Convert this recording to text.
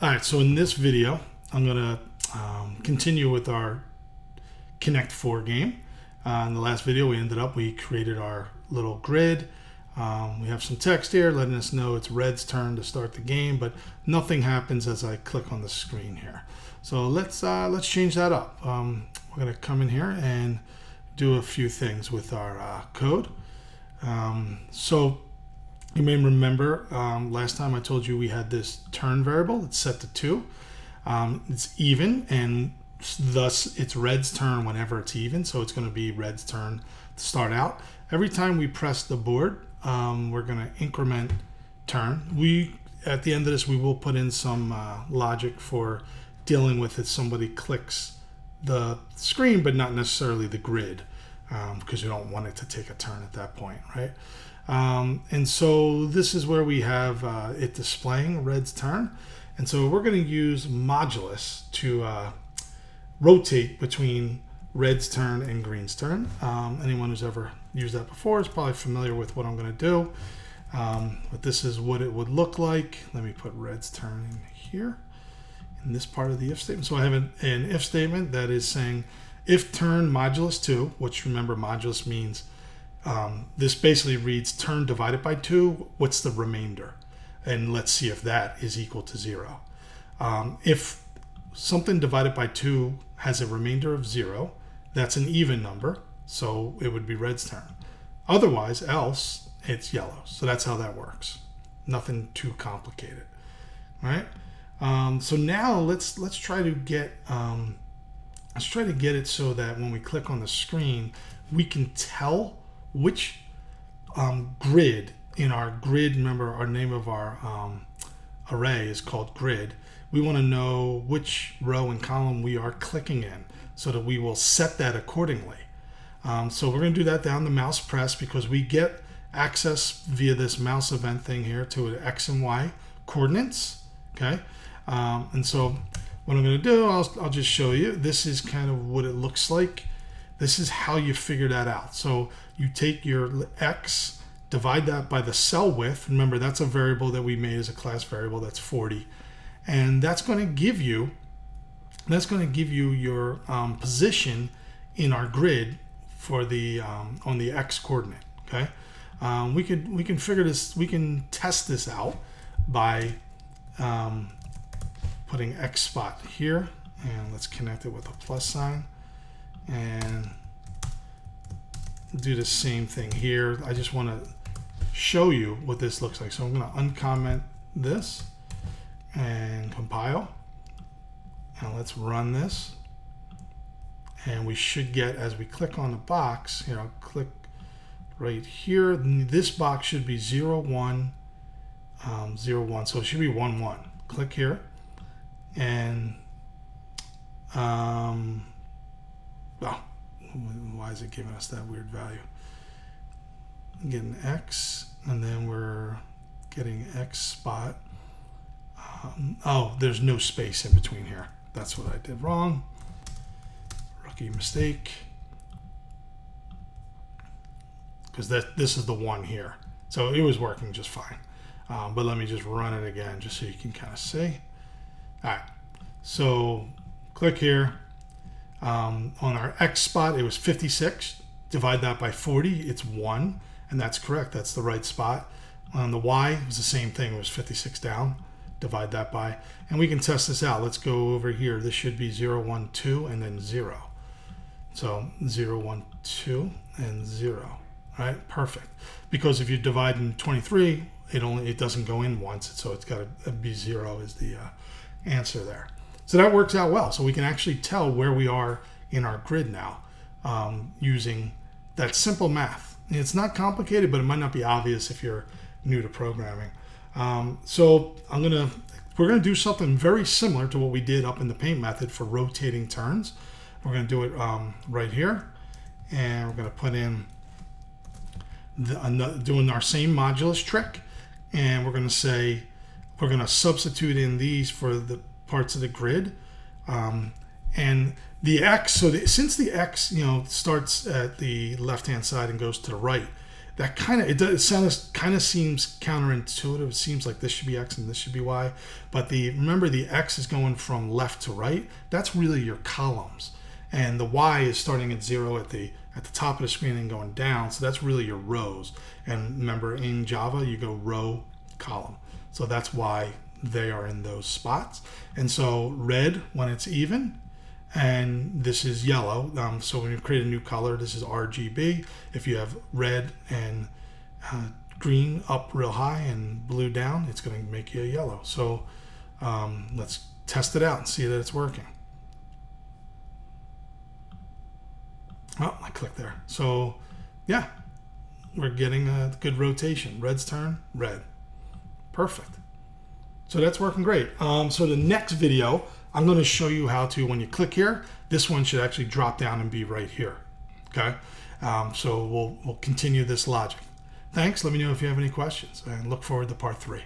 All right, so in this video, I'm gonna um, continue with our Connect 4 game. Uh, in the last video, we ended up, we created our little grid. Um, we have some text here letting us know it's Red's turn to start the game, but nothing happens as I click on the screen here. So let's uh, let's change that up. Um, we're gonna come in here and do a few things with our uh, code. Um, so you may remember um, last time I told you we had this turn variable. It's set to two. Um, it's even, and thus it's red's turn whenever it's even. So it's going to be red's turn to start out. Every time we press the board, um, we're going to increment turn. We at the end of this, we will put in some uh, logic for dealing with if somebody clicks the screen, but not necessarily the grid, because um, you don't want it to take a turn at that point, right? Um, and so this is where we have uh, it displaying red's turn. And so we're going to use modulus to uh, rotate between red's turn and green's turn. Um, anyone who's ever used that before is probably familiar with what I'm going to do. Um, but this is what it would look like. Let me put red's turn in here in this part of the if statement. So I have an, an if statement that is saying if turn modulus 2, which remember modulus means um, this basically reads turn divided by 2, what's the remainder? And let's see if that is equal to 0. Um, if something divided by 2 has a remainder of 0, that's an even number, so it would be red's turn. Otherwise, else, it's yellow. So that's how that works. Nothing too complicated, right? Um, so now let's let's try to get um, let's try to get it so that when we click on the screen, we can tell which um, grid in our grid, remember our name of our um, array is called grid. We want to know which row and column we are clicking in so that we will set that accordingly. Um, so we're going to do that down the mouse press because we get access via this mouse event thing here to an X and Y coordinates. Okay. Um, and so what I'm going to do, I'll, I'll just show you. This is kind of what it looks like. This is how you figure that out. So you take your x, divide that by the cell width. Remember, that's a variable that we made as a class variable. That's 40. And that's going to give you, that's going to give you your um, position in our grid for the, um, on the x coordinate, okay? Um, we could, we can figure this, we can test this out by um, putting x spot here and let's connect it with a plus sign and do the same thing here. I just want to show you what this looks like. So I'm going to uncomment this and compile. And let's run this. And we should get, as we click on the box, here, I'll click right here. This box should be 0, 1, um, 0, 1. So it should be 1, 1. Click here. And um, oh, why is it giving us that weird value? Getting x, and then we're getting x spot. Um, oh, there's no space in between here. That's what I did wrong. Rookie mistake. Because that this is the one here. So it was working just fine. Um, but let me just run it again just so you can kind of see. All right. So click here. Um, on our X spot, it was 56. Divide that by 40, it's 1. And that's correct. That's the right spot. On the Y, it was the same thing. It was 56 down. Divide that by. And we can test this out. Let's go over here. This should be 0, 1, 2, and then 0. So 0, 1, 2, and 0. Right? Perfect. Because if you divide in 23, it only it doesn't go in once. So it's got to be 0 is the uh, answer there. So that works out well. So we can actually tell where we are in our grid now um, using that simple math. It's not complicated, but it might not be obvious if you're new to programming. Um, so I'm gonna we're gonna do something very similar to what we did up in the paint method for rotating turns. We're gonna do it um, right here, and we're gonna put in the, doing our same modulus trick, and we're gonna say we're gonna substitute in these for the parts of the grid. Um, and the X, so the, since the X, you know, starts at the left-hand side and goes to the right, that kind of it does it sounds kind of seems counterintuitive. It seems like this should be X and this should be Y, but the remember the X is going from left to right. That's really your columns, and the Y is starting at zero at the at the top of the screen and going down. So that's really your rows. And remember in Java you go row column. So that's why they are in those spots. And so red when it's even, and this is yellow. Um, so when you create a new color, this is RGB. If you have red and uh, green up real high and blue down, it's going to make you a yellow. So um, let's test it out and see that it's working. Oh, I clicked there. So yeah, we're getting a good rotation. Red's turn, red. Perfect. So that's working great. Um, so the next video, I'm going to show you how to, when you click here, this one should actually drop down and be right here. Okay. Um, so we'll, we'll continue this logic. Thanks. Let me know if you have any questions and look forward to part three.